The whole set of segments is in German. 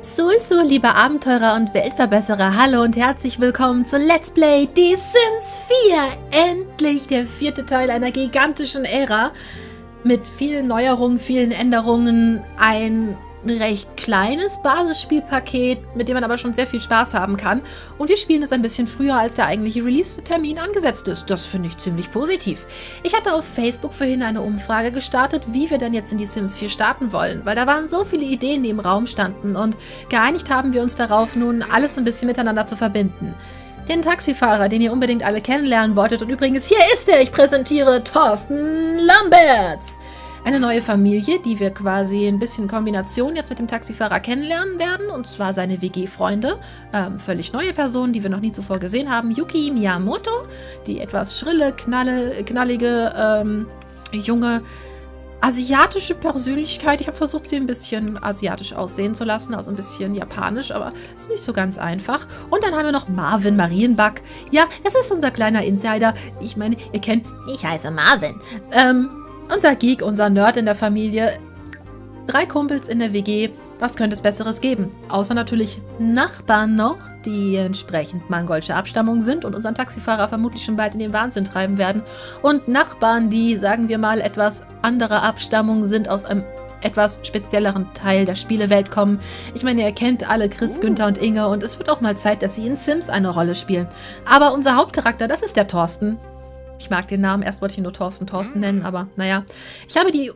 Sul Sul, liebe Abenteurer und Weltverbesserer, hallo und herzlich willkommen zu Let's Play The Sims 4. Endlich der vierte Teil einer gigantischen Ära mit vielen Neuerungen, vielen Änderungen, ein ein recht kleines Basisspielpaket, mit dem man aber schon sehr viel Spaß haben kann. Und wir spielen es ein bisschen früher, als der eigentliche Release-Termin angesetzt ist. Das finde ich ziemlich positiv. Ich hatte auf Facebook vorhin eine Umfrage gestartet, wie wir denn jetzt in die Sims 4 starten wollen, weil da waren so viele Ideen, die im Raum standen und geeinigt haben wir uns darauf, nun alles ein bisschen miteinander zu verbinden. Den Taxifahrer, den ihr unbedingt alle kennenlernen wolltet. Und übrigens, hier ist er. Ich präsentiere Thorsten Lamberts eine neue Familie, die wir quasi ein bisschen in Kombination jetzt mit dem Taxifahrer kennenlernen werden. Und zwar seine WG-Freunde. Ähm, völlig neue Personen, die wir noch nie zuvor gesehen haben. Yuki Miyamoto, die etwas schrille, knalle, knallige, ähm, junge asiatische Persönlichkeit. Ich habe versucht, sie ein bisschen asiatisch aussehen zu lassen, also ein bisschen japanisch, aber ist nicht so ganz einfach. Und dann haben wir noch Marvin Marienback. Ja, es ist unser kleiner Insider. Ich meine, ihr kennt, ich heiße Marvin. Ähm, unser Geek, unser Nerd in der Familie. Drei Kumpels in der WG. Was könnte es Besseres geben? Außer natürlich Nachbarn noch, die entsprechend mangolsche Abstammung sind und unseren Taxifahrer vermutlich schon bald in den Wahnsinn treiben werden. Und Nachbarn, die, sagen wir mal, etwas anderer Abstammung sind, aus einem etwas spezielleren Teil der Spielewelt kommen. Ich meine, ihr kennt alle Chris, Günther und Inge und es wird auch mal Zeit, dass sie in Sims eine Rolle spielen. Aber unser Hauptcharakter, das ist der Thorsten. Ich mag den Namen. Erst wollte ich ihn nur Thorsten Thorsten nennen, aber naja. Ich habe die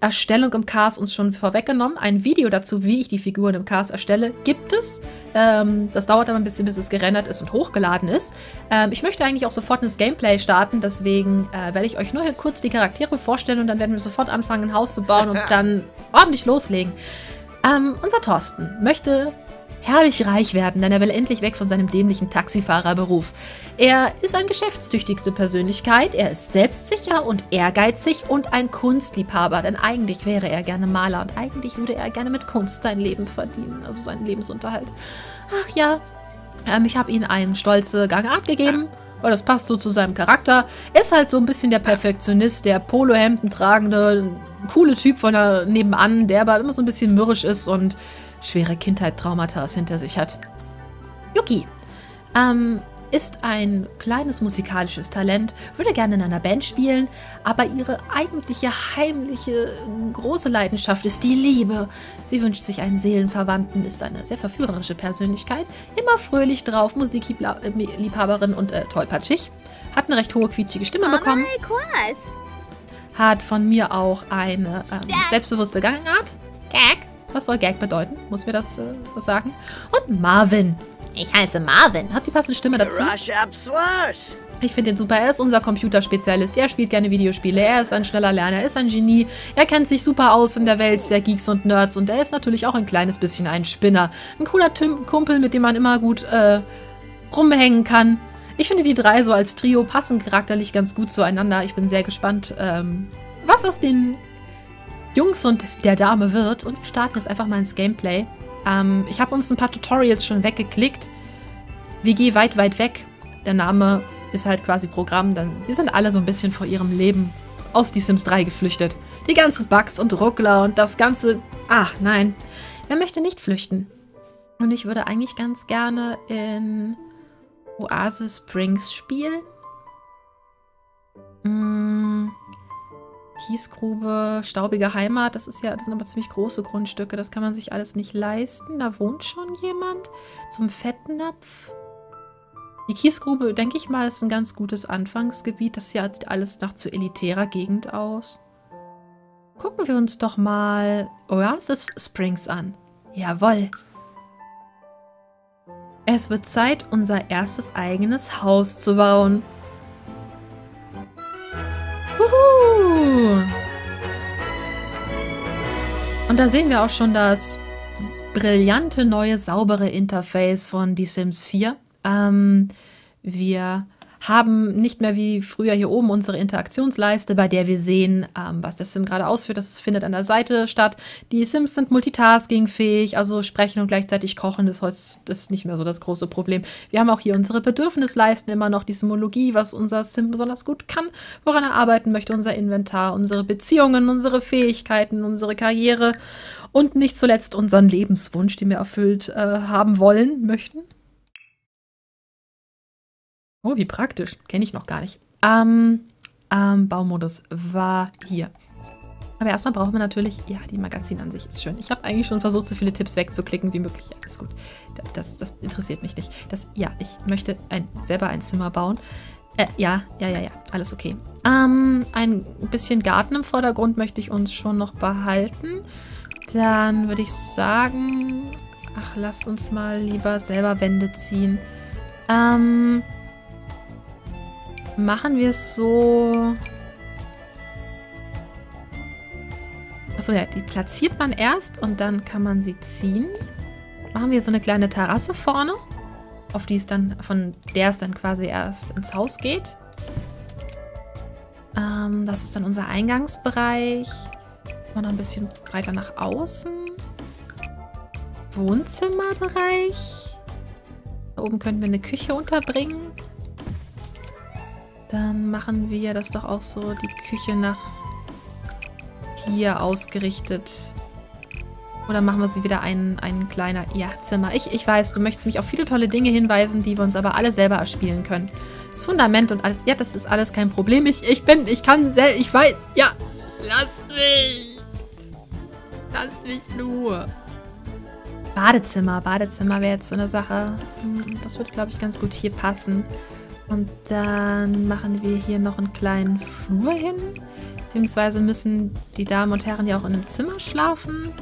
Erstellung im Cast uns schon vorweggenommen. Ein Video dazu, wie ich die Figuren im Cast erstelle, gibt es. Ähm, das dauert aber ein bisschen, bis es gerendert ist und hochgeladen ist. Ähm, ich möchte eigentlich auch sofort ins Gameplay starten, deswegen äh, werde ich euch nur hier kurz die Charaktere vorstellen und dann werden wir sofort anfangen, ein Haus zu bauen und dann ordentlich loslegen. Ähm, unser Thorsten möchte herrlich reich werden, denn er will endlich weg von seinem dämlichen Taxifahrerberuf. Er ist eine geschäftstüchtigste Persönlichkeit, er ist selbstsicher und ehrgeizig und ein Kunstliebhaber, denn eigentlich wäre er gerne Maler und eigentlich würde er gerne mit Kunst sein Leben verdienen, also seinen Lebensunterhalt. Ach ja, ähm, ich habe ihm einen stolze Gangart gegeben weil das passt so zu seinem Charakter. Er ist halt so ein bisschen der Perfektionist, der Polohemden tragende, coole Typ von da nebenan, der aber immer so ein bisschen mürrisch ist und schwere Kindheit-Traumata hinter sich hat. Yuki ähm, ist ein kleines musikalisches Talent, würde gerne in einer Band spielen, aber ihre eigentliche, heimliche, große Leidenschaft ist die Liebe. Sie wünscht sich einen Seelenverwandten, ist eine sehr verführerische Persönlichkeit, immer fröhlich drauf, Musikliebhaberin und äh, tollpatschig. Hat eine recht hohe, quietschige Stimme bekommen. Hat von mir auch eine ähm, selbstbewusste Gangart. Gag. Was soll Gag bedeuten? Muss mir das äh, was sagen? Und Marvin. Ich heiße Marvin. Hat die passende Stimme dazu? Ich finde ihn super. Er ist unser Computerspezialist. Er spielt gerne Videospiele. Er ist ein schneller Lerner. Er ist ein Genie. Er kennt sich super aus in der Welt der Geeks und Nerds. Und er ist natürlich auch ein kleines bisschen ein Spinner. Ein cooler Tim Kumpel, mit dem man immer gut äh, rumhängen kann. Ich finde, die drei so als Trio passen charakterlich ganz gut zueinander. Ich bin sehr gespannt, ähm, was aus den Jungs und der Dame wird. Und wir starten jetzt einfach mal ins Gameplay. Ähm, ich habe uns ein paar Tutorials schon weggeklickt. WG weit, weit weg. Der Name ist halt quasi Programm. Dann, sie sind alle so ein bisschen vor ihrem Leben aus Die Sims 3 geflüchtet. Die ganzen Bugs und Ruckler und das ganze... Ach, nein. Wer möchte nicht flüchten? Und ich würde eigentlich ganz gerne in Oasis Springs spielen. Hm, Kiesgrube, staubige Heimat, das ist ja, das sind aber ziemlich große Grundstücke, das kann man sich alles nicht leisten. Da wohnt schon jemand zum Fettnapf. Die Kiesgrube, denke ich mal, ist ein ganz gutes Anfangsgebiet. Das hier sieht alles nach zu elitärer Gegend aus. Gucken wir uns doch mal Oasis Springs an. Jawoll. Es wird Zeit, unser erstes eigenes Haus zu bauen. Und da sehen wir auch schon das brillante neue saubere Interface von The Sims 4. Ähm, wir haben nicht mehr wie früher hier oben unsere Interaktionsleiste, bei der wir sehen, ähm, was der Sim gerade ausführt. Das findet an der Seite statt. Die Sims sind multitaskingfähig, also sprechen und gleichzeitig kochen das ist nicht mehr so das große Problem. Wir haben auch hier unsere Bedürfnisleisten immer noch, die Symbologie, was unser Sim besonders gut kann, woran er arbeiten möchte, unser Inventar, unsere Beziehungen, unsere Fähigkeiten, unsere Karriere und nicht zuletzt unseren Lebenswunsch, den wir erfüllt äh, haben wollen, möchten. Oh, wie praktisch. Kenne ich noch gar nicht. Ähm, ähm, Baumodus war hier. Aber erstmal brauchen wir natürlich, ja, die Magazin an sich ist schön. Ich habe eigentlich schon versucht, so viele Tipps wegzuklicken wie möglich. Ja, ist gut. Das, das interessiert mich nicht. Das, ja, ich möchte ein, selber ein Zimmer bauen. Äh, ja, ja, ja, ja, alles okay. Ähm, ein bisschen Garten im Vordergrund möchte ich uns schon noch behalten. Dann würde ich sagen, ach, lasst uns mal lieber selber Wände ziehen. Ähm, machen wir es so... Achso, ja, die platziert man erst und dann kann man sie ziehen. Machen wir so eine kleine Terrasse vorne, auf die es dann, von der es dann quasi erst ins Haus geht. Ähm, das ist dann unser Eingangsbereich. Mal noch ein bisschen breiter nach außen. Wohnzimmerbereich. Da oben könnten wir eine Küche unterbringen. Dann machen wir das doch auch so, die Küche nach hier ausgerichtet. Oder machen wir sie wieder ein, ein kleiner ja, Zimmer. Ich, ich weiß, du möchtest mich auf viele tolle Dinge hinweisen, die wir uns aber alle selber erspielen können. Das Fundament und alles, ja, das ist alles kein Problem. Ich, ich bin, ich kann, sehr, ich weiß, ja, lass mich. Lass mich nur. Badezimmer, Badezimmer wäre jetzt so eine Sache. Hm, das würde, glaube ich, ganz gut hier passen. Und dann machen wir hier noch einen kleinen Flur hin. Beziehungsweise müssen die Damen und Herren ja auch in einem Zimmer schlafen.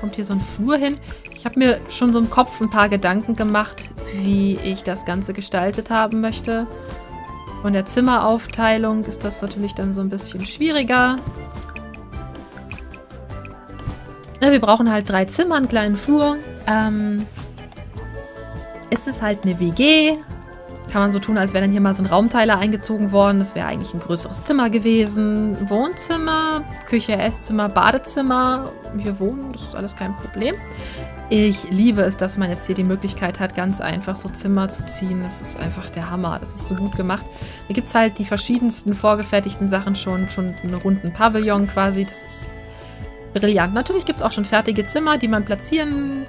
Kommt hier so ein Flur hin. Ich habe mir schon so im Kopf ein paar Gedanken gemacht, wie ich das Ganze gestaltet haben möchte. Von der Zimmeraufteilung ist das natürlich dann so ein bisschen schwieriger. Ja, wir brauchen halt drei Zimmer, einen kleinen Flur. Ähm, ist es halt eine WG, kann man so tun, als wäre dann hier mal so ein Raumteiler eingezogen worden. Das wäre eigentlich ein größeres Zimmer gewesen. Wohnzimmer, Küche, Esszimmer, Badezimmer. Hier wohnen, das ist alles kein Problem. Ich liebe es, dass man jetzt hier die Möglichkeit hat, ganz einfach so Zimmer zu ziehen. Das ist einfach der Hammer. Das ist so gut gemacht. Da gibt es halt die verschiedensten vorgefertigten Sachen schon. Schon einen runden Pavillon quasi. Das ist brillant. Natürlich gibt es auch schon fertige Zimmer, die man platzieren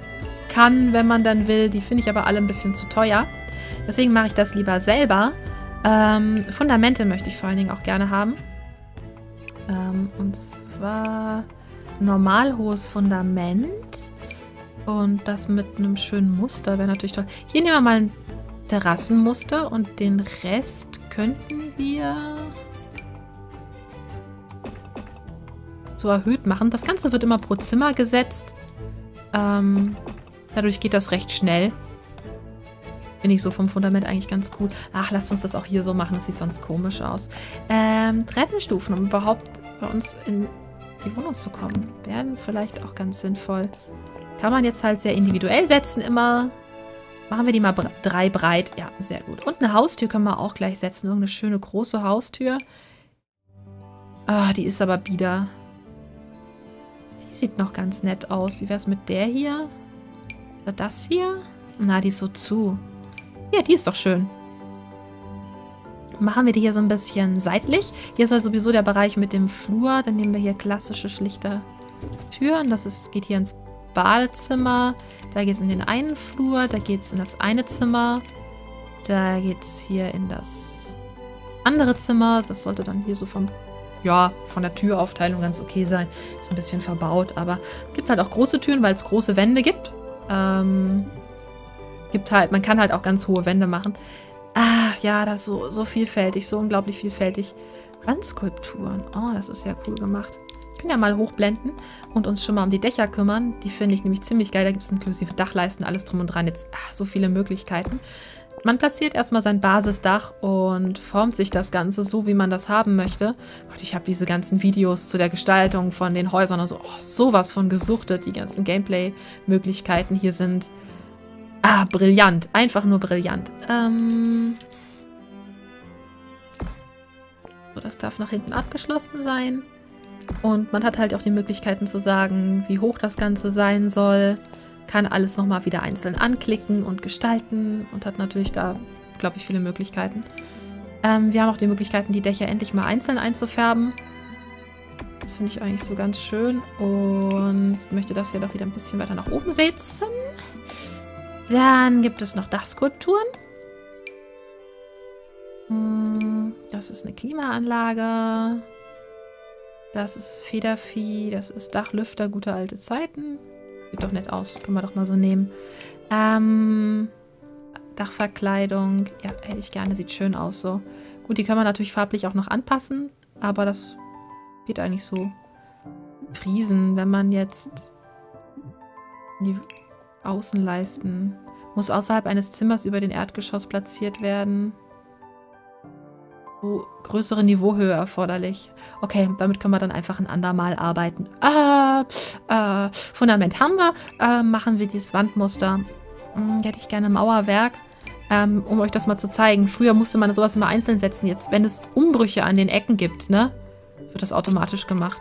kann, wenn man dann will. Die finde ich aber alle ein bisschen zu teuer. Deswegen mache ich das lieber selber. Ähm, Fundamente möchte ich vor allen Dingen auch gerne haben. Ähm, und zwar normal hohes Fundament. Und das mit einem schönen Muster wäre natürlich toll. Hier nehmen wir mal ein Terrassenmuster und den Rest könnten wir so erhöht machen. Das Ganze wird immer pro Zimmer gesetzt. Ähm, dadurch geht das recht schnell. Finde ich so vom Fundament eigentlich ganz cool. Ach, lasst uns das auch hier so machen. Das sieht sonst komisch aus. Ähm, Treppenstufen, um überhaupt bei uns in die Wohnung zu kommen, werden vielleicht auch ganz sinnvoll. Kann man jetzt halt sehr individuell setzen immer. Machen wir die mal drei breit. Ja, sehr gut. Und eine Haustür können wir auch gleich setzen. Irgendeine schöne große Haustür. Ah, die ist aber bieder. Die sieht noch ganz nett aus. Wie wäre es mit der hier? Oder das hier? Na, die ist so zu. Ja, die ist doch schön. Machen wir die hier so ein bisschen seitlich. Hier ist ja sowieso der Bereich mit dem Flur. Dann nehmen wir hier klassische, schlichte Türen. Das ist, geht hier ins Badezimmer. Da geht es in den einen Flur. Da geht es in das eine Zimmer. Da geht es hier in das andere Zimmer. Das sollte dann hier so vom, ja, von der Türaufteilung ganz okay sein. Ist ein bisschen verbaut, aber es gibt halt auch große Türen, weil es große Wände gibt. Ähm, gibt halt, man kann halt auch ganz hohe Wände machen. Ach ja, das ist so, so vielfältig, so unglaublich vielfältig. Wandskulpturen. Oh, das ist ja cool gemacht. Können ja mal hochblenden und uns schon mal um die Dächer kümmern. Die finde ich nämlich ziemlich geil. Da gibt es inklusive Dachleisten, alles drum und dran. Jetzt ach, so viele Möglichkeiten. Man platziert erstmal sein Basisdach und formt sich das Ganze so, wie man das haben möchte. Gott, ich habe diese ganzen Videos zu der Gestaltung von den Häusern und so. Oh, sowas von gesuchtet. Die ganzen Gameplay-Möglichkeiten hier sind Ah, brillant. Einfach nur brillant. Ähm, das darf nach hinten abgeschlossen sein. Und man hat halt auch die Möglichkeiten zu sagen, wie hoch das Ganze sein soll. Kann alles nochmal wieder einzeln anklicken und gestalten und hat natürlich da, glaube ich, viele Möglichkeiten. Ähm, wir haben auch die Möglichkeiten, die Dächer endlich mal einzeln einzufärben. Das finde ich eigentlich so ganz schön. Und möchte das hier doch wieder ein bisschen weiter nach oben setzen. Dann gibt es noch Dachskulpturen. Hm, das ist eine Klimaanlage. Das ist Federvieh. Das ist Dachlüfter, gute alte Zeiten. Sieht doch nett aus. Können wir doch mal so nehmen. Ähm, Dachverkleidung. Ja, hätte ich gerne. Sieht schön aus so. Gut, die können wir natürlich farblich auch noch anpassen. Aber das geht eigentlich so. Friesen, wenn man jetzt die Außenleisten muss außerhalb eines Zimmers über den Erdgeschoss platziert werden. So größere Niveauhöhe erforderlich. Okay, damit können wir dann einfach ein andermal arbeiten. Äh, äh, Fundament haben wir. Äh, machen wir dieses Wandmuster. Hm, hätte ich gerne Mauerwerk. Ähm, um euch das mal zu zeigen. Früher musste man sowas immer einzeln setzen. Jetzt, wenn es Umbrüche an den Ecken gibt, ne, wird das automatisch gemacht.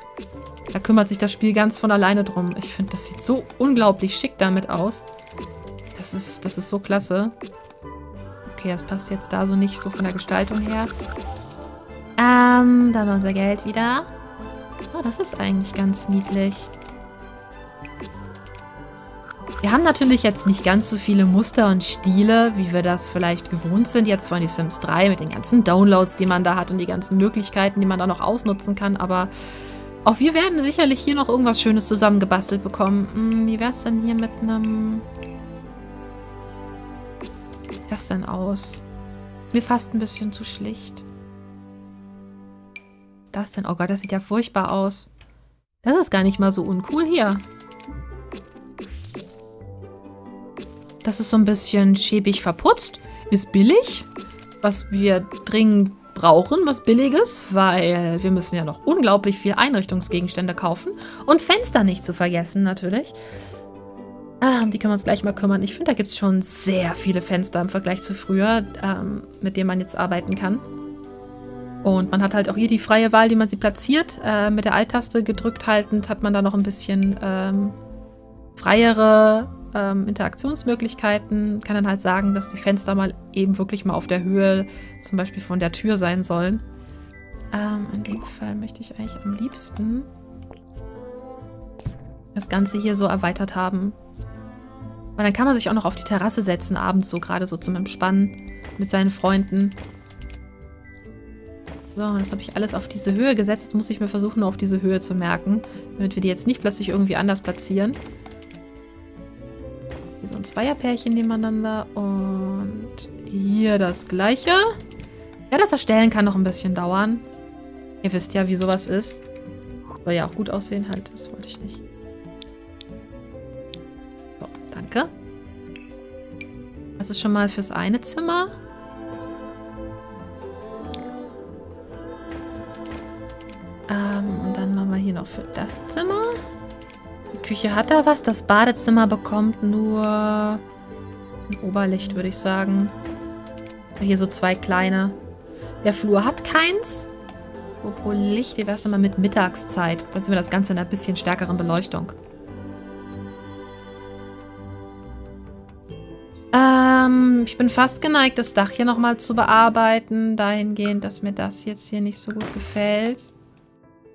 Da kümmert sich das Spiel ganz von alleine drum. Ich finde, das sieht so unglaublich schick damit aus. Das ist, das ist so klasse. Okay, das passt jetzt da so nicht so von der Gestaltung her. Ähm, da haben wir unser Geld wieder. Oh, das ist eigentlich ganz niedlich. Wir haben natürlich jetzt nicht ganz so viele Muster und Stile, wie wir das vielleicht gewohnt sind, jetzt von die Sims 3 mit den ganzen Downloads, die man da hat und die ganzen Möglichkeiten, die man da noch ausnutzen kann, aber auch wir werden sicherlich hier noch irgendwas Schönes zusammengebastelt bekommen. Hm, wie wäre es denn hier mit einem... das denn aus? Mir fast ein bisschen zu schlicht. Das denn? Oh Gott, das sieht ja furchtbar aus. Das ist gar nicht mal so uncool hier. Das ist so ein bisschen schäbig verputzt. Ist billig. Was wir dringend brauchen, was Billiges, weil wir müssen ja noch unglaublich viel Einrichtungsgegenstände kaufen. Und Fenster nicht zu vergessen, natürlich. Ah, um die können wir uns gleich mal kümmern. Ich finde, da gibt es schon sehr viele Fenster im Vergleich zu früher, ähm, mit denen man jetzt arbeiten kann. Und man hat halt auch hier die freie Wahl, wie man sie platziert. Äh, mit der Alt-Taste gedrückt haltend hat man da noch ein bisschen ähm, freiere ähm, Interaktionsmöglichkeiten. Kann dann halt sagen, dass die Fenster mal eben wirklich mal auf der Höhe zum Beispiel von der Tür sein sollen. Ähm, in dem Fall möchte ich eigentlich am liebsten das Ganze hier so erweitert haben. Weil dann kann man sich auch noch auf die Terrasse setzen, abends so, gerade so zum Entspannen mit seinen Freunden. So, das habe ich alles auf diese Höhe gesetzt. Jetzt muss ich mir versuchen, nur auf diese Höhe zu merken, damit wir die jetzt nicht plötzlich irgendwie anders platzieren. Hier so ein Zweierpärchen nebeneinander und hier das gleiche. Ja, das Erstellen kann noch ein bisschen dauern. Ihr wisst ja, wie sowas ist. Soll ja auch gut aussehen. Halt, das wollte ich nicht. So, danke. Das ist schon mal fürs eine Zimmer. Ähm, und dann machen wir hier noch für das Zimmer. Küche hat da was. Das Badezimmer bekommt nur ein Oberlicht, würde ich sagen. Hier so zwei kleine. Der Flur hat keins. Pro Licht, wie wäre es mal mit Mittagszeit? Dann sind wir das Ganze in einer bisschen stärkeren Beleuchtung. Ähm, ich bin fast geneigt, das Dach hier nochmal zu bearbeiten. Dahingehend, dass mir das jetzt hier nicht so gut gefällt.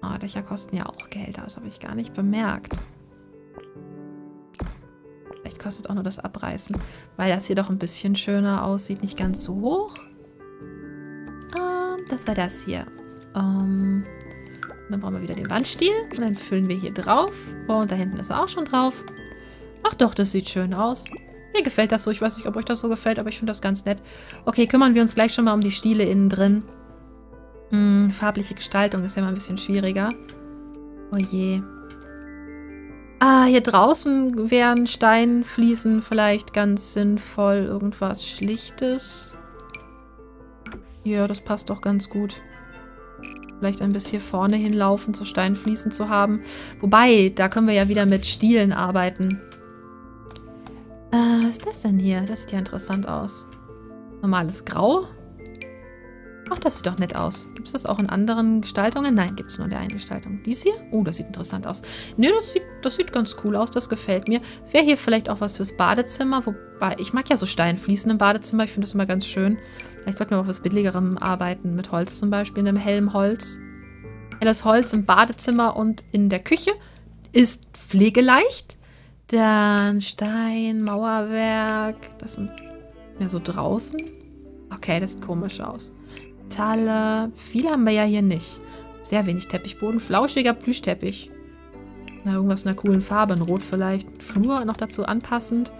Ah, oh, Dächer kosten ja auch Geld. Das habe ich gar nicht bemerkt. Kostet auch nur das Abreißen, weil das hier doch ein bisschen schöner aussieht. Nicht ganz so hoch. Ähm, das war das hier. Ähm, dann brauchen wir wieder den Wandstiel. Und dann füllen wir hier drauf. Und da hinten ist er auch schon drauf. Ach doch, das sieht schön aus. Mir gefällt das so. Ich weiß nicht, ob euch das so gefällt, aber ich finde das ganz nett. Okay, kümmern wir uns gleich schon mal um die Stiele innen drin. Hm, farbliche Gestaltung ist ja mal ein bisschen schwieriger. Oh je. Ah, hier draußen wären Steinfliesen vielleicht ganz sinnvoll. Irgendwas Schlichtes. Ja, das passt doch ganz gut. Vielleicht ein bisschen vorne hinlaufen, so Steinfliesen zu haben. Wobei, da können wir ja wieder mit Stielen arbeiten. Äh, was ist das denn hier? Das sieht ja interessant aus. Normales Grau. Ach, das sieht doch nett aus. Gibt es das auch in anderen Gestaltungen? Nein, gibt es nur in der einen Gestaltung. Dies hier? Oh, das sieht interessant aus. Nö, das sieht, das sieht ganz cool aus. Das gefällt mir. Es wäre hier vielleicht auch was fürs Badezimmer. Wobei, ich mag ja so Steinfliesen im Badezimmer. Ich finde das immer ganz schön. Vielleicht sollten wir auch was Billigerem arbeiten. Mit Holz zum Beispiel, in einem hellen Holz. Helles Holz im Badezimmer und in der Küche ist pflegeleicht. Dann Stein, Mauerwerk. Das sind mehr so draußen. Okay, das sieht komisch aus. Metalle. Viel haben wir ja hier nicht. Sehr wenig Teppichboden. Flauschiger Plüschteppich. Na, irgendwas in einer coolen Farbe. In Rot vielleicht. Flur noch dazu anpassend.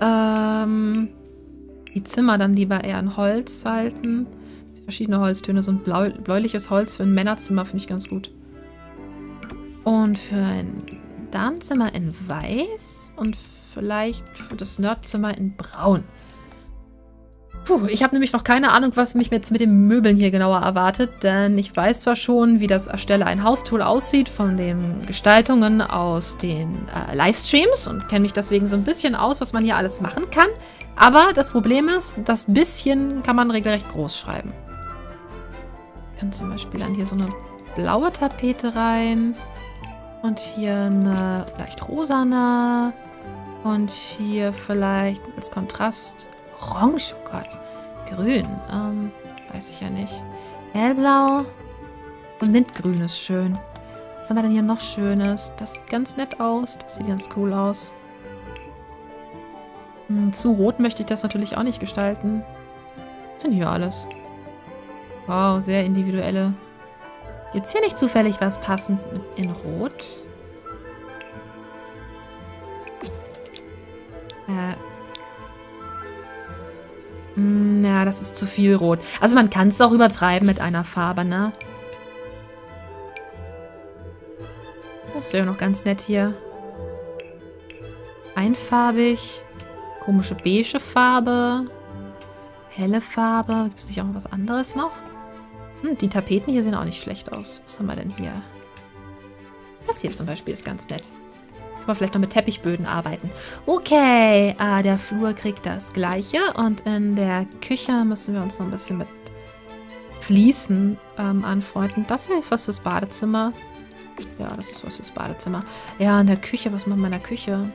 Ähm, die Zimmer dann lieber eher in Holz halten. Verschiedene Holztöne sind blau, bläuliches Holz für ein Männerzimmer, finde ich ganz gut. Und für ein Damenzimmer in Weiß und vielleicht für das Nerdzimmer in Braun. Puh, ich habe nämlich noch keine Ahnung, was mich jetzt mit den Möbeln hier genauer erwartet, denn ich weiß zwar schon, wie das Erstelle ein Haustool aussieht von den Gestaltungen aus den äh, Livestreams und kenne mich deswegen so ein bisschen aus, was man hier alles machen kann, aber das Problem ist, das bisschen kann man regelrecht groß schreiben. Ich kann zum Beispiel dann hier so eine blaue Tapete rein und hier eine leicht rosane und hier vielleicht als Kontrast Orange, oh Gott. Grün, ähm, weiß ich ja nicht. Hellblau und Mintgrün ist schön. Was haben wir denn hier noch Schönes? Das sieht ganz nett aus. Das sieht ganz cool aus. Hm, zu rot möchte ich das natürlich auch nicht gestalten. Was denn hier alles? Wow, sehr individuelle. Gibt es hier nicht zufällig was passend in Rot? Äh, hm, ja, das ist zu viel rot. Also man kann es auch übertreiben mit einer Farbe, ne? Das ist ja noch ganz nett hier. Einfarbig. Komische beige Farbe. Helle Farbe. Gibt es nicht auch was anderes noch? Hm, die Tapeten hier sehen auch nicht schlecht aus. Was haben wir denn hier? Das hier zum Beispiel ist ganz nett. Können wir vielleicht noch mit Teppichböden arbeiten. Okay, äh, der Flur kriegt das gleiche. Und in der Küche müssen wir uns noch ein bisschen mit Fliesen ähm, anfreunden. Das hier ist was fürs Badezimmer. Ja, das ist was fürs Badezimmer. Ja, in der Küche, was machen wir in der Küche?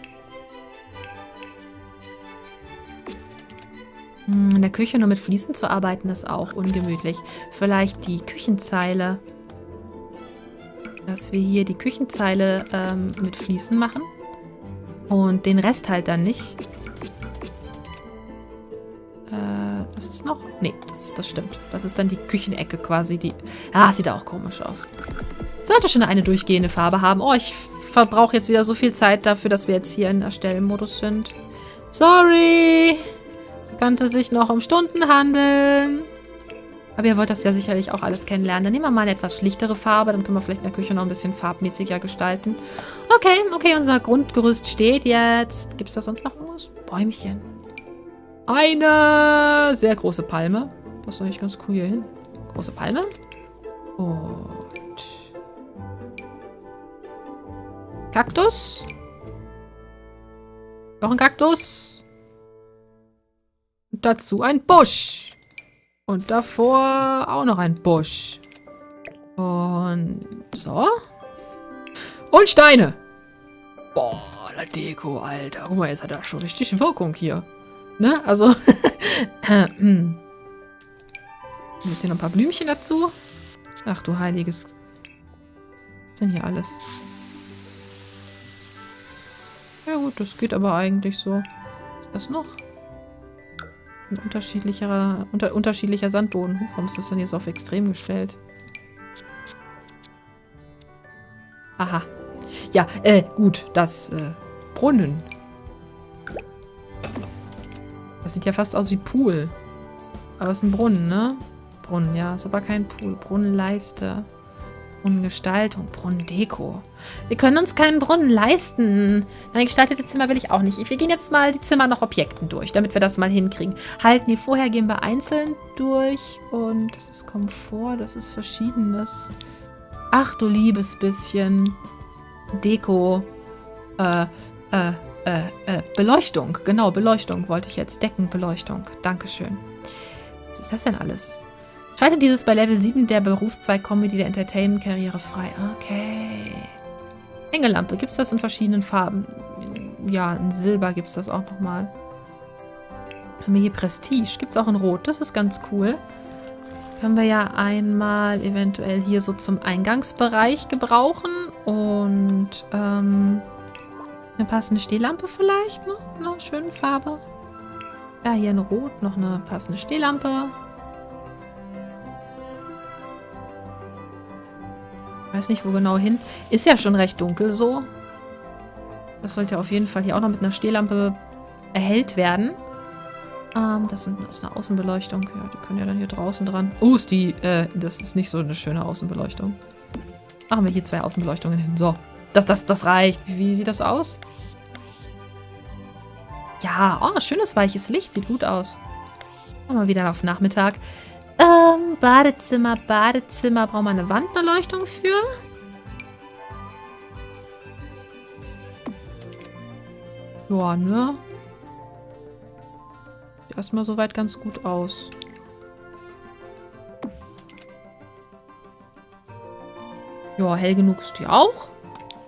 Hm, in der Küche nur mit Fliesen zu arbeiten, ist auch ungemütlich. Vielleicht die Küchenzeile dass wir hier die Küchenzeile ähm, mit Fliesen machen. Und den Rest halt dann nicht. Äh, das ist noch... Nee, das, das stimmt. Das ist dann die Küchenecke quasi. Die ah, sieht auch komisch aus. Sollte schon eine durchgehende Farbe haben. Oh, ich verbrauche jetzt wieder so viel Zeit dafür, dass wir jetzt hier in Erstellmodus sind. Sorry. Es könnte sich noch um Stunden handeln. Aber ihr wollt das ja sicherlich auch alles kennenlernen. Dann nehmen wir mal eine etwas schlichtere Farbe. Dann können wir vielleicht in der Küche noch ein bisschen farbmäßiger gestalten. Okay, okay, unser Grundgerüst steht jetzt. Gibt es da sonst noch irgendwas? Bäumchen. Eine sehr große Palme. Passt eigentlich ganz cool hier hin. Große Palme. Und... Kaktus. Noch ein Kaktus. Und dazu ein Busch. Und davor auch noch ein Busch. Und so. Und Steine. Boah, la Deko, Alter. Guck mal, jetzt hat er schon richtig Wirkung hier. Ne? Also, hm. Jetzt hier noch ein paar Blümchen dazu. Ach du heiliges. Was ist denn hier alles? Ja gut, das geht aber eigentlich so. ist das noch? Ein unterschiedlicher, unter, unterschiedlicher Sandboden. Warum ist das denn jetzt auf extrem gestellt? Aha. Ja, äh, gut, das, äh, Brunnen. Das sieht ja fast aus wie Pool. Aber es ist ein Brunnen, ne? Brunnen, ja. Ist aber kein Pool. Brunnenleiste. Brunnengestaltung, Brunnendeko. Wir können uns keinen Brunnen leisten. Ein gestaltete Zimmer will ich auch nicht. Wir gehen jetzt mal die Zimmer nach Objekten durch, damit wir das mal hinkriegen. Halten die vorher gehen wir einzeln durch. Und das ist Komfort, das ist Verschiedenes. Ach du liebes bisschen. Deko. Äh, äh, äh, äh, Beleuchtung. Genau, Beleuchtung wollte ich jetzt. Deckenbeleuchtung. Dankeschön. Was ist das denn alles? Schaltet dieses bei Level 7 der Berufszweig Comedy der Entertainment-Karriere frei. Okay. Hängelampe. Gibt es das in verschiedenen Farben? Ja, in Silber gibt es das auch nochmal. Familie Prestige. Gibt es auch in Rot. Das ist ganz cool. Können wir ja einmal eventuell hier so zum Eingangsbereich gebrauchen. Und ähm, eine passende Stehlampe vielleicht noch. Noch eine schöne Farbe. Ja, hier in Rot noch eine passende Stehlampe. Weiß nicht, wo genau hin. Ist ja schon recht dunkel so. Das sollte auf jeden Fall hier auch noch mit einer Stehlampe erhellt werden. Ähm, das, ist eine Außenbeleuchtung. Ja, die können ja dann hier draußen dran. Oh, ist die, äh, das ist nicht so eine schöne Außenbeleuchtung. Machen wir hier zwei Außenbeleuchtungen hin. So, das, das, das reicht. Wie, wie sieht das aus? Ja, oh, schönes weiches Licht. Sieht gut aus. Machen wir wieder auf Nachmittag. Ähm, Badezimmer, Badezimmer. Brauchen wir eine Wandbeleuchtung für? Ja, ne? Sieht erstmal soweit ganz gut aus. Ja, hell genug ist die auch.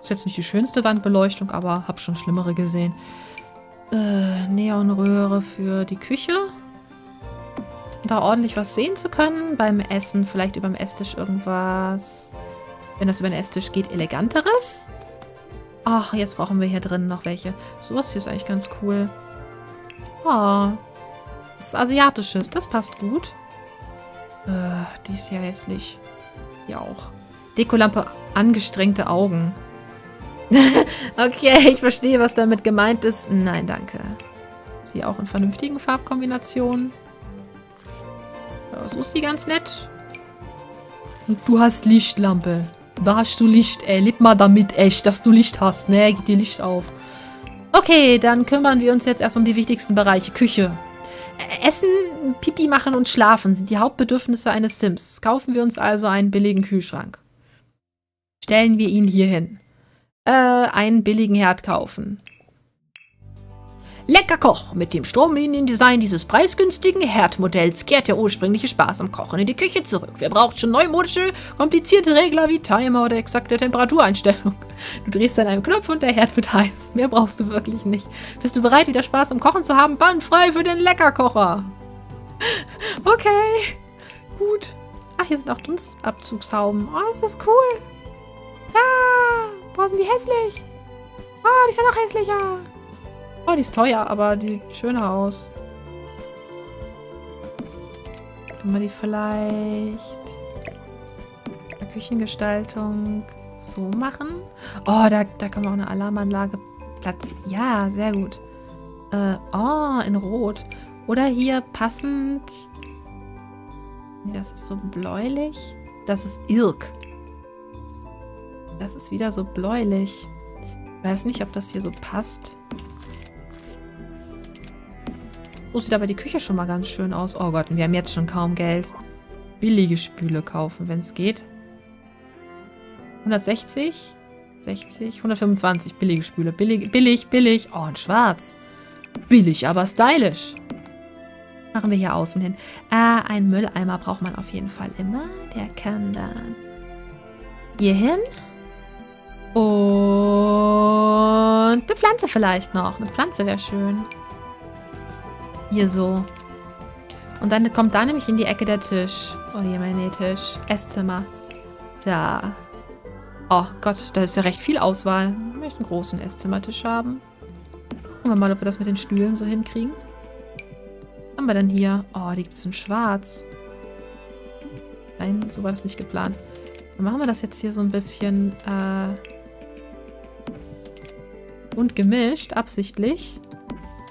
Ist jetzt nicht die schönste Wandbeleuchtung, aber hab schon schlimmere gesehen. Äh, Neonröhre für die Küche. Da ordentlich was sehen zu können. Beim Essen vielleicht über dem Esstisch irgendwas. Wenn das über den Esstisch geht, eleganteres. Ach, jetzt brauchen wir hier drin noch welche. Sowas hier ist eigentlich ganz cool. Oh. Das ist asiatisches. Das passt gut. Äh, die ist ja hässlich. Hier auch. Dekolampe angestrengte Augen. okay, ich verstehe, was damit gemeint ist. Nein, danke. Ist die auch in vernünftigen Farbkombinationen? Ja, so ist die ganz nett. Und du hast Lichtlampe. Da hast du Licht, ey. Leb mal damit, echt, dass du Licht hast, ne? Gib dir Licht auf. Okay, dann kümmern wir uns jetzt erstmal um die wichtigsten Bereiche. Küche. Essen, Pipi machen und schlafen sind die Hauptbedürfnisse eines Sims. Kaufen wir uns also einen billigen Kühlschrank. Stellen wir ihn hier hin äh, einen billigen Herd kaufen. Lecker Koch! Mit dem Stromliniendesign dieses preisgünstigen Herdmodells kehrt der ursprüngliche Spaß am Kochen in die Küche zurück. Wer braucht schon neumodische, komplizierte Regler wie Timer oder exakte Temperatureinstellung? Du drehst an einem Knopf und der Herd wird heiß. Mehr brauchst du wirklich nicht. Bist du bereit, wieder Spaß am Kochen zu haben? Bandfrei für den Leckerkocher! Okay, gut. Ach, hier sind auch Dunstabzugshauben. Oh, ist das cool. Ja! Boah, sind die hässlich. Oh, die ja noch hässlicher. Oh, die ist teuer, aber die sieht schöner aus. Können wir die vielleicht in der Küchengestaltung so machen? Oh, da, da kann man auch eine Alarmanlage platzieren. Ja, sehr gut. Äh, oh, in Rot. Oder hier passend... Das ist so bläulich. Das ist Irk. Das ist wieder so bläulich. Ich weiß nicht, ob das hier so passt. So sieht aber die Küche schon mal ganz schön aus. Oh Gott, wir haben jetzt schon kaum Geld. Billige Spüle kaufen, wenn es geht. 160? 60? 125 billige Spüle. Billig, billig, billig. Oh, und schwarz. Billig, aber stylisch. Machen wir hier außen hin. Äh, einen Mülleimer braucht man auf jeden Fall immer. Der kann dann hier hin. Und eine Pflanze vielleicht noch. Eine Pflanze wäre schön. Hier so. Und dann kommt da nämlich in die Ecke der Tisch. Oh, hier mein Nähtisch. Esszimmer. Da. Oh Gott, da ist ja recht viel Auswahl. Ich möchte einen großen Esszimmertisch haben. Gucken wir mal, ob wir das mit den Stühlen so hinkriegen. Was haben wir denn hier? Oh, die gibt es in schwarz. Nein, so war das nicht geplant. Dann machen wir das jetzt hier so ein bisschen... Äh bunt gemischt, absichtlich.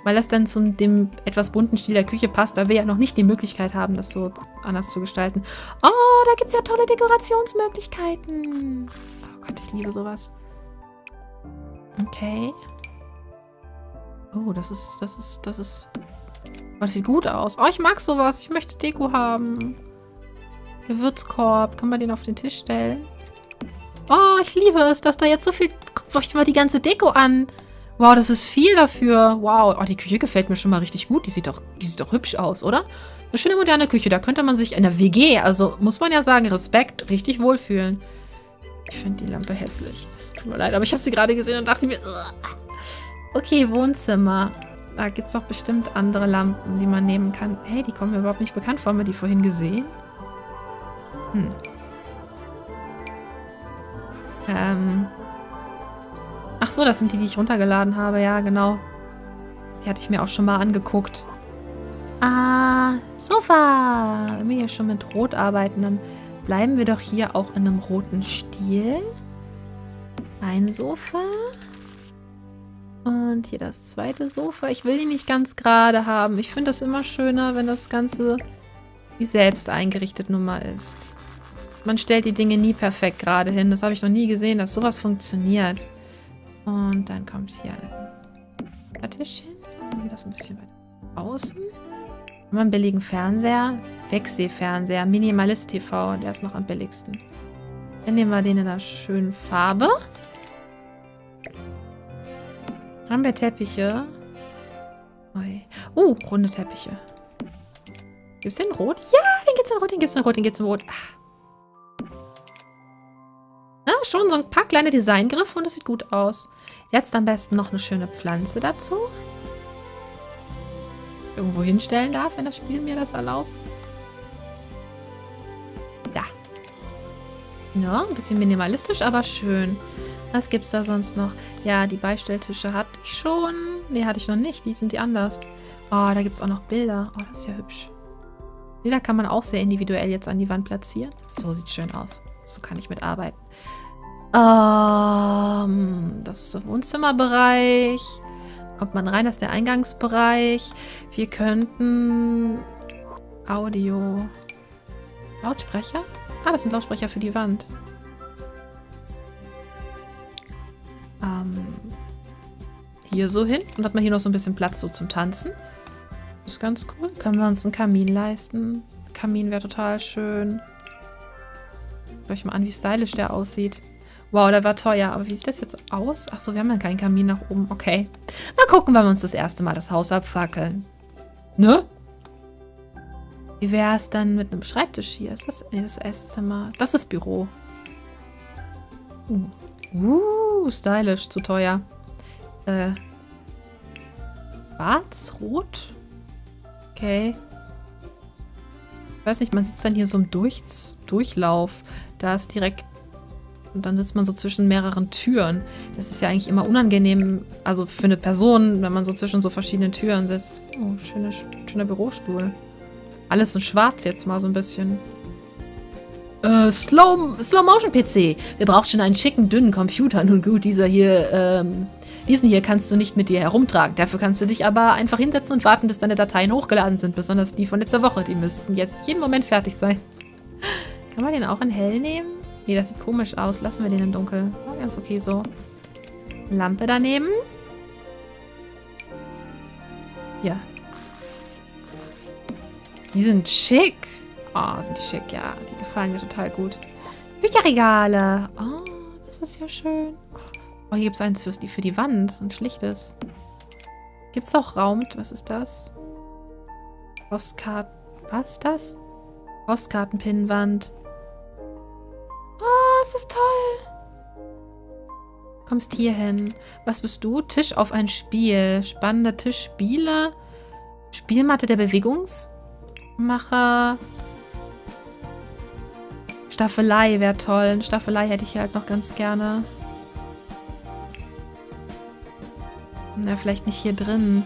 Weil das dann zu dem etwas bunten Stil der Küche passt, weil wir ja noch nicht die Möglichkeit haben, das so anders zu gestalten. Oh, da gibt es ja tolle Dekorationsmöglichkeiten. Oh Gott, ich liebe sowas. Okay. Oh, das ist, das ist, das ist... Oh, das sieht gut aus. Oh, ich mag sowas. Ich möchte Deko haben. Gewürzkorb. Kann man den auf den Tisch stellen? Oh, ich liebe es, dass da jetzt so viel... Guckt euch mal die ganze Deko an. Wow, das ist viel dafür. Wow. Oh, die Küche gefällt mir schon mal richtig gut. Die sieht doch, die sieht doch hübsch aus, oder? Eine schöne moderne Küche. Da könnte man sich in der WG, also muss man ja sagen, Respekt, richtig wohlfühlen. Ich finde die Lampe hässlich. Tut mir leid, aber ich habe sie gerade gesehen und dachte mir... Okay, Wohnzimmer. Da gibt es doch bestimmt andere Lampen, die man nehmen kann. Hey, die kommen mir überhaupt nicht bekannt vor. Haben wir die vorhin gesehen? Hm. Ähm. Ach so, das sind die, die ich runtergeladen habe. Ja, genau. Die hatte ich mir auch schon mal angeguckt. Ah, Sofa. Wenn wir hier schon mit Rot arbeiten, dann bleiben wir doch hier auch in einem roten Stil. Ein Sofa. Und hier das zweite Sofa. Ich will die nicht ganz gerade haben. Ich finde das immer schöner, wenn das Ganze wie selbst eingerichtet nun mal ist. Man stellt die Dinge nie perfekt gerade hin. Das habe ich noch nie gesehen, dass sowas funktioniert. Und dann kommt hier ein Tischchen. Machen wir das ein bisschen weiter außen. Haben wir einen billigen Fernseher? Wegsehfernseher. Minimalist TV. Der ist noch am billigsten. Dann nehmen wir den in einer schönen Farbe. Haben wir Teppiche? Oh, runde Teppiche. Gibt es den rot? Ja, den gibt es in rot, den gibt es in rot, den gibt es in rot. Ah. Ja, schon so ein paar kleine Designgriffe und das sieht gut aus. Jetzt am besten noch eine schöne Pflanze dazu. Irgendwo hinstellen darf, wenn das Spiel mir das erlaubt. Da. Ja, ein bisschen minimalistisch, aber schön. Was gibt's da sonst noch? Ja, die Beistelltische hatte ich schon. Nee, hatte ich noch nicht. Die sind die anders. Oh, da gibt es auch noch Bilder. Oh, das ist ja hübsch. Bilder kann man auch sehr individuell jetzt an die Wand platzieren. So sieht schön aus. So kann ich mitarbeiten. Ähm, das ist der Wohnzimmerbereich. Kommt man rein, das ist der Eingangsbereich. Wir könnten Audio. Lautsprecher? Ah, das sind Lautsprecher für die Wand. Ähm, hier so hin. Und hat man hier noch so ein bisschen Platz so zum Tanzen. Das ist ganz cool. Können wir uns einen Kamin leisten. Kamin wäre total schön. Schau ich mal an, wie stylisch der aussieht. Wow, der war teuer. Aber wie sieht das jetzt aus? Achso, wir haben dann keinen Kamin nach oben. Okay. Mal gucken, wann wir uns das erste Mal das Haus abfackeln. Ne? Wie wäre es dann mit einem Schreibtisch hier? Ist das nee, das Esszimmer? Das ist Büro. Uh. uh, stylisch. Zu teuer. Äh. Schwarz? Rot? Okay. Ich weiß nicht, man sitzt dann hier so im Durch Durchlauf. Da ist direkt und dann sitzt man so zwischen mehreren Türen. Das ist ja eigentlich immer unangenehm, also für eine Person, wenn man so zwischen so verschiedenen Türen sitzt. Oh, schöne, schöner Bürostuhl. Alles in schwarz jetzt mal so ein bisschen. Äh, Slow, Slow Motion PC. Wir brauchen schon einen schicken, dünnen Computer. Nun gut, dieser hier, ähm, diesen hier kannst du nicht mit dir herumtragen. Dafür kannst du dich aber einfach hinsetzen und warten, bis deine Dateien hochgeladen sind. Besonders die von letzter Woche. Die müssten jetzt jeden Moment fertig sein. Kann man den auch in hell nehmen? Nee, das sieht komisch aus. Lassen wir den in dunkel. Oh, ganz okay so. Lampe daneben. Ja. Die sind schick. Oh, sind die schick, ja. Die gefallen mir total gut. Bücherregale. Oh, das ist ja schön. Oh, hier gibt es eins für die, für die Wand. Ein schlichtes. Gibt es auch Raum? Was ist das? Postkarten. Was ist das? Postkartenpinnwand ist das toll. Kommst hier hin. Was bist du? Tisch auf ein Spiel. Spannender Tisch. Spiele. Spielmatte der Bewegungsmacher. Staffelei wäre toll. Eine Staffelei hätte ich halt noch ganz gerne. Na, vielleicht nicht hier drin.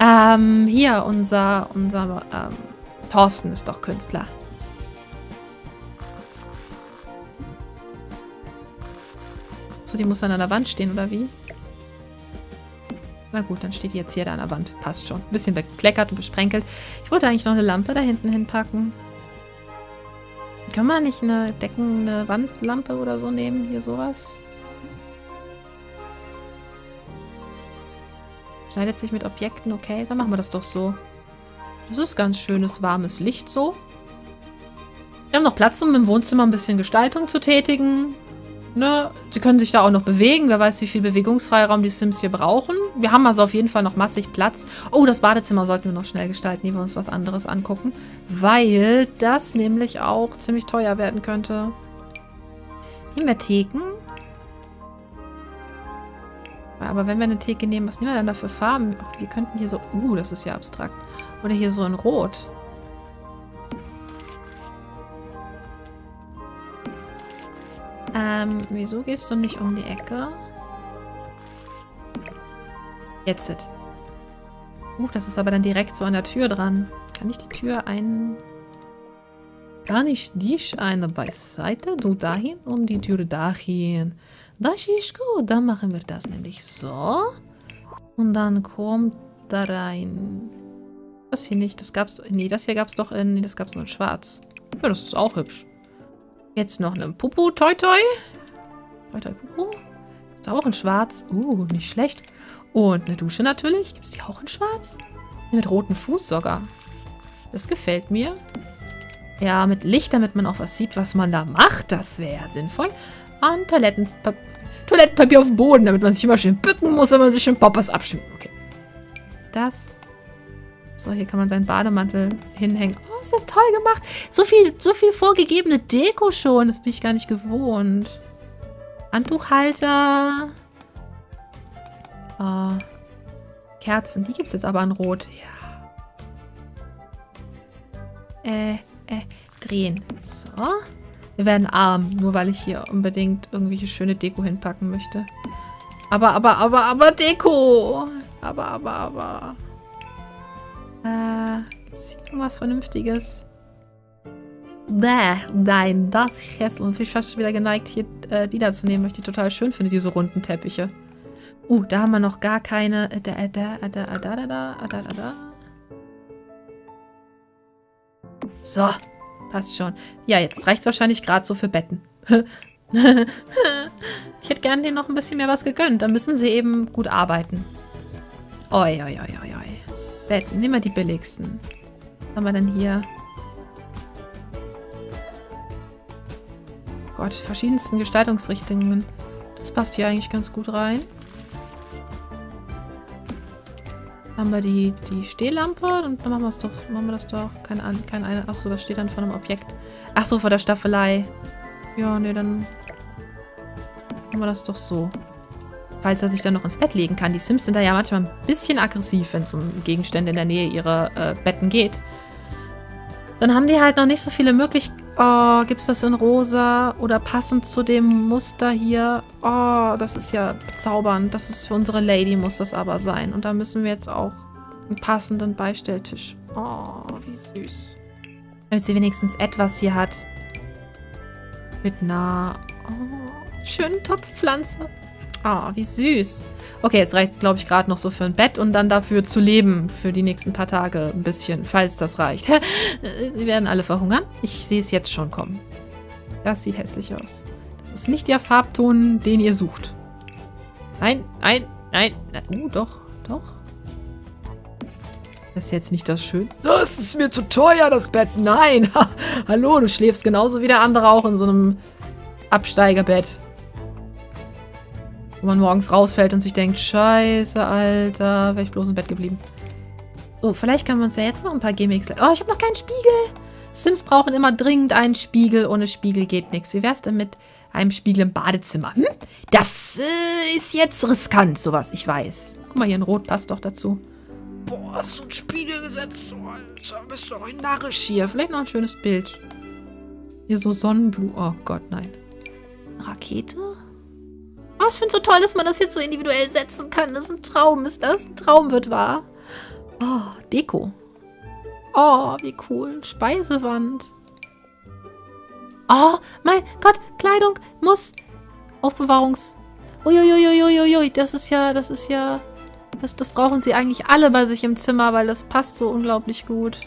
Ähm, hier, unser, unser, ähm, Thorsten ist doch Künstler. So, die muss dann an der Wand stehen, oder wie? Na gut, dann steht die jetzt hier da an der Wand. Passt schon. Bisschen bekleckert und besprenkelt. Ich wollte eigentlich noch eine Lampe da hinten hinpacken. Können wir nicht eine deckende Wandlampe oder so nehmen? Hier sowas? Schneidet sich mit Objekten, okay. Dann machen wir das doch so. Das ist ganz schönes, warmes Licht so. Wir haben noch Platz, um im Wohnzimmer ein bisschen Gestaltung zu tätigen. Ne? Sie können sich da auch noch bewegen. Wer weiß, wie viel Bewegungsfreiraum die Sims hier brauchen. wir haben also auf jeden Fall noch massig Platz. Oh, das Badezimmer sollten wir noch schnell gestalten, ehe wir uns was anderes angucken. Weil das nämlich auch ziemlich teuer werden könnte. Nehmen wir Theken. Aber wenn wir eine Theke nehmen, was nehmen wir dann da für Farben? Wir könnten hier so... Uh, das ist ja abstrakt. Oder hier so in Rot. Ähm, wieso gehst du nicht um die Ecke? Jetzt. Uh, das ist aber dann direkt so an der Tür dran. Kann ich die Tür ein... Kann ich dich eine beiseite? Du dahin und die Tür dahin. Das ist gut. Dann machen wir das nämlich so. Und dann kommt da rein. Das hier nicht. Das gab's... Nee, das hier gab's doch in... Nee, das gab's nur in schwarz. Ja, das ist auch hübsch. Jetzt noch eine Pupu Toi Toi. Toi Toi Pupu. Ist auch in schwarz. Uh, nicht schlecht. Und eine Dusche natürlich. Gibt es die auch in schwarz? Mit rotem Fuß sogar. Das gefällt mir. Ja, mit Licht, damit man auch was sieht, was man da macht. Das wäre sinnvoll. Und Toilettenpa Toilettenpapier auf dem Boden, damit man sich immer schön bücken muss, wenn man sich schön Poppers abschminkt. Okay. Ist das? So, hier kann man seinen Bademantel hinhängen. Oh, ist das toll gemacht. So viel, so viel vorgegebene Deko schon. Das bin ich gar nicht gewohnt. Handtuchhalter. Oh. Kerzen, die gibt es jetzt aber in Rot. Ja. Äh, äh, drehen. So. Wir werden arm, nur weil ich hier unbedingt irgendwelche schöne Deko hinpacken möchte. Aber, aber, aber, aber Deko. Aber, aber, aber. Äh, gibt es hier irgendwas Vernünftiges? Bäh, nein, das. Und ich bin fast schon wieder geneigt, hier äh, die da zu nehmen, weil ich die total schön finde, diese runden Teppiche. Uh, da haben wir noch gar keine. Da, da, da, da, da, da, da, da, da. So, passt schon. Ja, jetzt reicht es wahrscheinlich gerade so für Betten. ich hätte gerne denen noch ein bisschen mehr was gegönnt. Da müssen sie eben gut arbeiten. Oi, oi, oi, oi, oi. Betten, nehmen wir die billigsten. Was haben wir denn hier? Gott, verschiedensten Gestaltungsrichtungen. Das passt hier eigentlich ganz gut rein. Haben wir die, die Stehlampe? Und dann machen wir, doch, machen wir das doch. Keine Ahnung, keine eine. Achso, das steht dann von einem Objekt. Achso, vor der Staffelei. Ja, nee, dann machen wir das doch so falls er sich dann noch ins Bett legen kann. Die Sims sind da ja manchmal ein bisschen aggressiv, wenn es um Gegenstände in der Nähe ihrer äh, Betten geht. Dann haben die halt noch nicht so viele Möglichkeiten. Oh, gibt es das in rosa oder passend zu dem Muster hier? Oh, das ist ja bezaubernd. Das ist für unsere Lady muss das aber sein. Und da müssen wir jetzt auch einen passenden Beistelltisch. Oh, wie süß. Damit sie wenigstens etwas hier hat. Mit einer oh, schönen Topfpflanze. Ah, oh, wie süß. Okay, jetzt reicht es, glaube ich, gerade noch so für ein Bett und dann dafür zu leben für die nächsten paar Tage ein bisschen, falls das reicht. Sie werden alle verhungern. Ich sehe es jetzt schon kommen. Das sieht hässlich aus. Das ist nicht der Farbton, den ihr sucht. Nein, nein, nein. Uh, doch, doch. Das ist jetzt nicht das Schön. Das ist mir zu teuer, das Bett. Nein. Hallo, du schläfst genauso wie der andere auch in so einem Absteigerbett. Wo man morgens rausfällt und sich denkt, scheiße, Alter, wäre ich bloß im Bett geblieben. So, vielleicht können wir uns ja jetzt noch ein paar Gimmicks... Oh, ich habe noch keinen Spiegel. Sims brauchen immer dringend einen Spiegel. Ohne Spiegel geht nichts. Wie wär's denn mit einem Spiegel im Badezimmer? Hm? Das äh, ist jetzt riskant, sowas, ich weiß. Guck mal, hier in Rot passt doch dazu. Boah, hast du einen Spiegel gesetzt? So, Alter, bist du doch narrisch hier. Vielleicht noch ein schönes Bild. Hier so Sonnenblumen. Oh Gott, nein. Rakete? Oh, ich finde es so toll, dass man das jetzt so individuell setzen kann. Das ist ein Traum. Ist das? Ein Traum wird wahr. Oh, Deko. Oh, wie cool. Speisewand. Oh, mein Gott. Kleidung muss. Aufbewahrungs... Uiuiuiuiui. Das ist ja, das ist ja... Das, das brauchen sie eigentlich alle bei sich im Zimmer, weil das passt so unglaublich gut.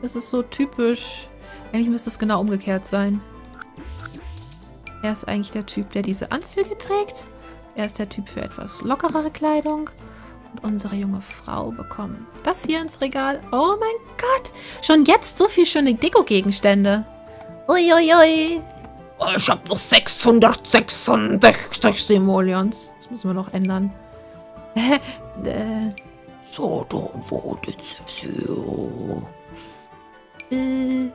Das ist so typisch. Eigentlich müsste es genau umgekehrt sein. Er ist eigentlich der Typ, der diese Anzüge trägt. Er ist der Typ für etwas lockerere Kleidung. Und unsere junge Frau bekommt das hier ins Regal. Oh mein Gott. Schon jetzt so viel schöne Deko-Gegenstände. Uiuiui. Ich habe noch 666 Simoleons. Das müssen wir noch ändern. Äh, äh, So Zipsio. äh,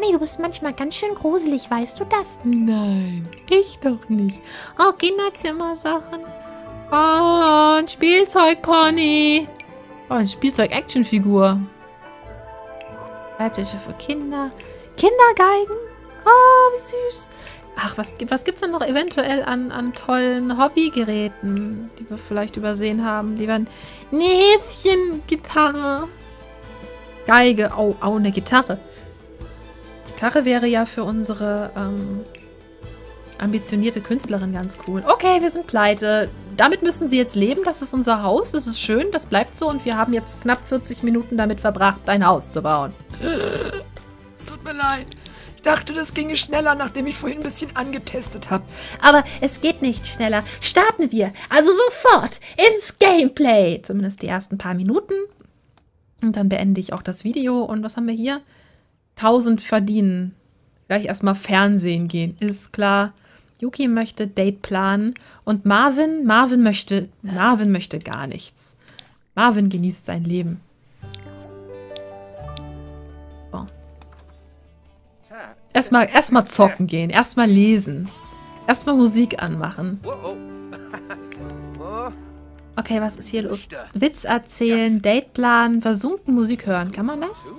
Honey, du bist manchmal ganz schön gruselig, weißt du das? nein, ich doch nicht. Oh, Kinderzimmersachen. Oh, ein Spielzeugpony. Oh, ein Spielzeug-Actionfigur. Schreibtische für Kinder. Kindergeigen. Oh, wie süß. Ach, was, was gibt es denn noch eventuell an, an tollen Hobbygeräten, die wir vielleicht übersehen haben? Die waren eine Häschengitarre. Geige. Oh, oh, eine Gitarre. Gitarre wäre ja für unsere ähm, ambitionierte Künstlerin ganz cool. Okay, wir sind pleite. Damit müssen sie jetzt leben. Das ist unser Haus. Das ist schön. Das bleibt so. Und wir haben jetzt knapp 40 Minuten damit verbracht, ein Haus zu bauen. Es tut mir leid. Ich dachte, das ginge schneller, nachdem ich vorhin ein bisschen angetestet habe. Aber es geht nicht schneller. Starten wir also sofort ins Gameplay. Zumindest die ersten paar Minuten. Und dann beende ich auch das Video. Und was haben wir hier? 1000 verdienen. Gleich erstmal Fernsehen gehen. Ist klar. Yuki möchte Date planen. Und Marvin, Marvin möchte, Marvin möchte gar nichts. Marvin genießt sein Leben. So. Erstmal, erstmal zocken gehen. Erstmal lesen. Erstmal Musik anmachen. Okay, was ist hier los? Witz erzählen, Date planen, versunken Musik hören. Kann man das?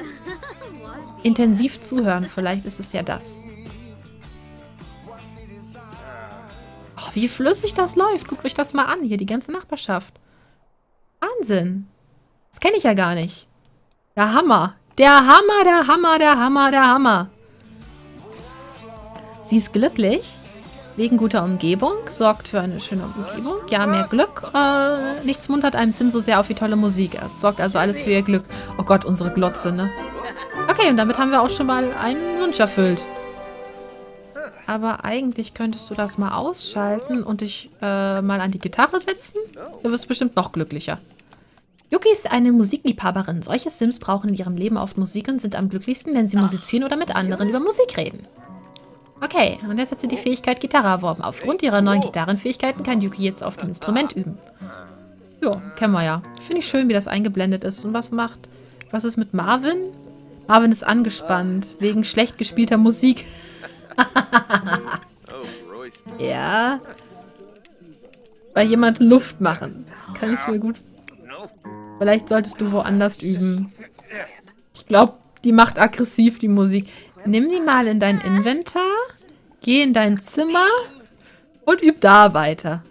Intensiv zuhören, vielleicht ist es ja das. Oh, wie flüssig das läuft. Guckt euch das mal an. Hier, die ganze Nachbarschaft. Wahnsinn. Das kenne ich ja gar nicht. Der Hammer. Der Hammer, der Hammer, der Hammer, der Hammer. Sie ist glücklich. Wegen guter Umgebung. Sorgt für eine schöne Umgebung. Ja, mehr Glück. Äh, nichts muntert einem Sim so sehr auf wie tolle Musik. Es sorgt also alles für ihr Glück. Oh Gott, unsere Glotze, ne? Okay, und damit haben wir auch schon mal einen Wunsch erfüllt. Aber eigentlich könntest du das mal ausschalten und dich äh, mal an die Gitarre setzen. Du wirst bestimmt noch glücklicher. Yuki ist eine Musikliebhaberin. Solche Sims brauchen in ihrem Leben oft Musik und sind am glücklichsten, wenn sie musizieren oder mit anderen über Musik reden. Okay, und jetzt hat sie die Fähigkeit Gitarre erworben. Aufgrund ihrer neuen Gitarrenfähigkeiten kann Yuki jetzt auf dem Instrument üben. Ja, kennen wir ja. Finde ich schön, wie das eingeblendet ist. Und was macht... Was ist mit Marvin? Marvin ist angespannt, wegen schlecht gespielter Musik. ja. Bei jemandem Luft machen. Das kann ich mir gut... Vielleicht solltest du woanders üben. Ich glaube, die macht aggressiv, die Musik. Nimm die mal in dein Inventar, geh in dein Zimmer und üb da weiter.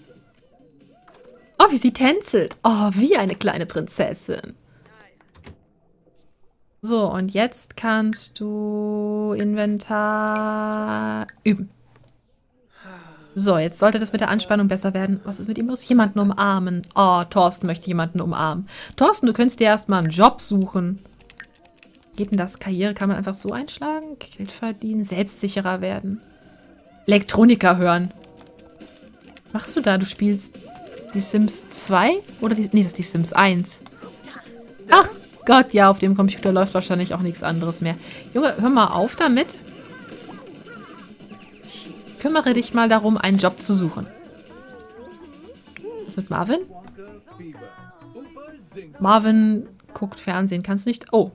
Oh, wie sie tänzelt. Oh, wie eine kleine Prinzessin. So, und jetzt kannst du Inventar üben. So, jetzt sollte das mit der Anspannung besser werden. Was ist mit ihm los? Jemanden umarmen. Oh, Thorsten möchte jemanden umarmen. Thorsten, du könntest dir erstmal einen Job suchen. Geht denn das? Karriere kann man einfach so einschlagen? Geld verdienen, selbstsicherer werden. Elektroniker hören. Was machst du da? Du spielst die Sims 2? Oder die... Nee, das ist die Sims 1. Ach Gott, ja, auf dem Computer läuft wahrscheinlich auch nichts anderes mehr. Junge, hör mal auf damit. Kümmere dich mal darum, einen Job zu suchen. Was mit Marvin? Marvin guckt Fernsehen. Kannst du nicht... Oh.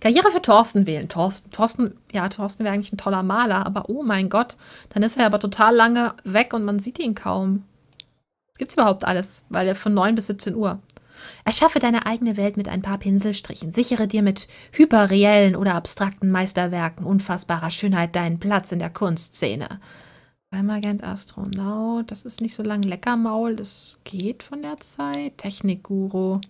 Karriere für Thorsten wählen. Thorsten, Thorsten, ja, Thorsten wäre eigentlich ein toller Maler, aber oh mein Gott, dann ist er aber total lange weg und man sieht ihn kaum. Was gibt's überhaupt alles? Weil er von 9 bis 17 Uhr. Erschaffe deine eigene Welt mit ein paar Pinselstrichen. Sichere dir mit hyperreellen oder abstrakten Meisterwerken unfassbarer Schönheit deinen Platz in der Kunstszene. Geheimagent, Astronaut, das ist nicht so lang Leckermaul, das geht von der Zeit. Technikguru.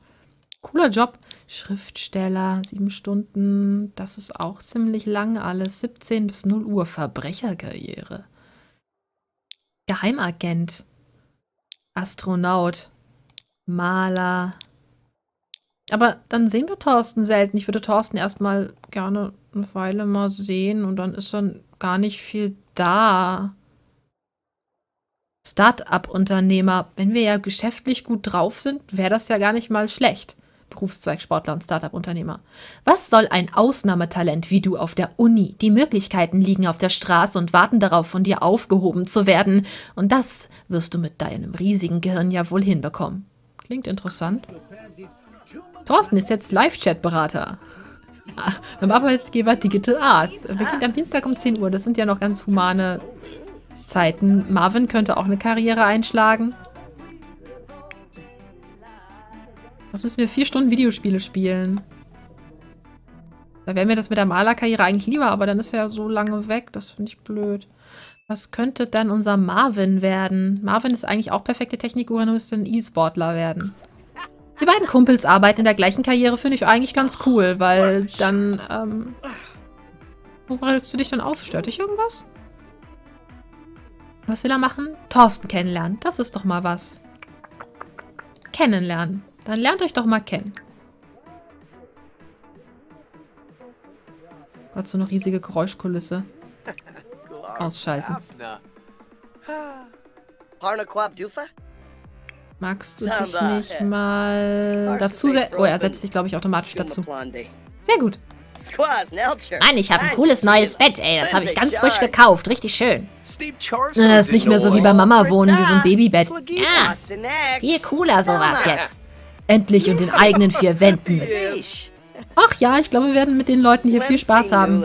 Cooler Job. Schriftsteller, sieben Stunden, das ist auch ziemlich lang alles. 17 bis 0 Uhr, Verbrecherkarriere. Geheimagent. Astronaut. Maler. Aber dann sehen wir Thorsten selten. Ich würde Thorsten erstmal gerne eine Weile mal sehen und dann ist dann gar nicht viel da. Start-up-Unternehmer. Wenn wir ja geschäftlich gut drauf sind, wäre das ja gar nicht mal schlecht. Berufszweig Sportler und Start-up-Unternehmer. Was soll ein Ausnahmetalent wie du auf der Uni? Die Möglichkeiten liegen auf der Straße und warten darauf, von dir aufgehoben zu werden. Und das wirst du mit deinem riesigen Gehirn ja wohl hinbekommen. Klingt interessant. Thorsten ist jetzt Live-Chat-Berater. Ah, Beim Arbeitgeber Digital Arts. Beginnt am Dienstag um 10 Uhr. Das sind ja noch ganz humane Zeiten. Marvin könnte auch eine Karriere einschlagen. Was müssen wir? Vier Stunden Videospiele spielen. Da wäre mir das mit der Malerkarriere eigentlich lieber, aber dann ist er ja so lange weg. Das finde ich blöd. Was könnte dann unser Marvin werden? Marvin ist eigentlich auch perfekte Technikuhr, nur müsste ein E-Sportler werden. Die beiden Kumpels arbeiten in der gleichen Karriere, finde ich eigentlich ganz cool, weil dann, ähm... Wo regst du dich dann auf? Stört dich irgendwas? Was will er machen? Thorsten kennenlernen. Das ist doch mal was. Kennenlernen. Dann lernt euch doch mal kennen. Gott, so eine riesige Geräuschkulisse. Ausschalten. Magst du dich nicht mal dazu setzen? Oh, er setzt sich, glaube ich, automatisch dazu. Sehr gut. Mann, ich habe ein cooles neues Bett, ey. Das habe ich ganz frisch gekauft. Richtig schön. Das ist nicht mehr so wie bei Mama wohnen, wie so ein Babybett. Ja, viel cooler sowas jetzt. Endlich und in eigenen vier Wänden. Ach ja, ich glaube, wir werden mit den Leuten hier viel Spaß haben.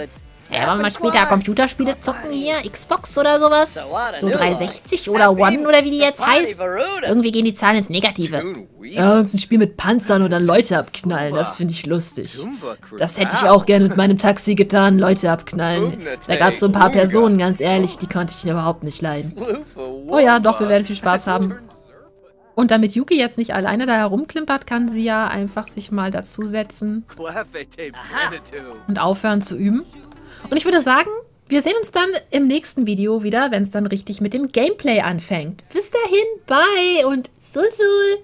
Ja, wollen wir mal später Computerspiele zocken hier? Xbox oder sowas? So 360 oder One oder wie die jetzt heißt? Irgendwie gehen die Zahlen ins Negative. Ja, ein Spiel mit Panzern oder Leute abknallen, das finde ich lustig. Das hätte ich auch gerne mit meinem Taxi getan, Leute abknallen. Da gab es so ein paar Personen, ganz ehrlich, die konnte ich überhaupt nicht leiden. Oh ja, doch, wir werden viel Spaß haben. Und damit Yuki jetzt nicht alleine da herumklimpert, kann sie ja einfach sich mal dazusetzen und aufhören zu üben. Und ich würde sagen, wir sehen uns dann im nächsten Video wieder, wenn es dann richtig mit dem Gameplay anfängt. Bis dahin, bye und Sul Sul.